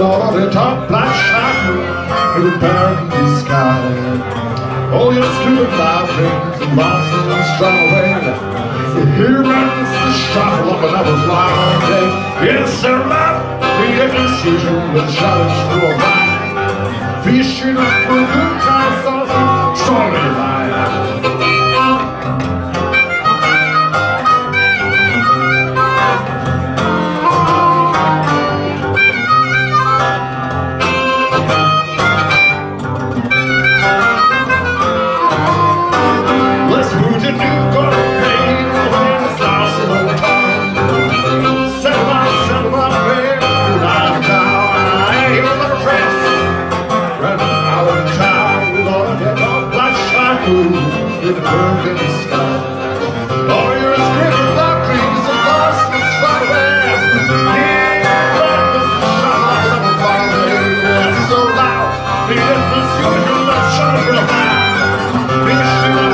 all the top black shadow in the burgundy sky. All your stupid laughings and lost in the strawberry. Here runs the shuffle of another flower day. Yes, sir, love, the indecision with shadows through trees and lost in Spider-Man. Yeah, but this is shot like a little fire, baby. It's so loud. The real high.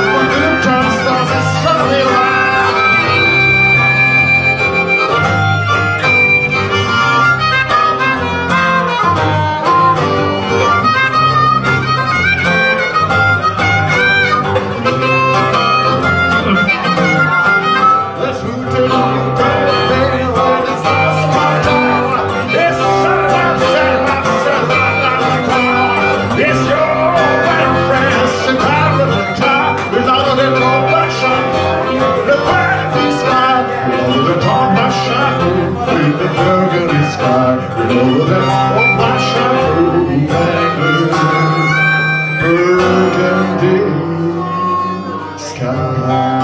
The burgundy sky. With all of them old black shot, burgundy sky.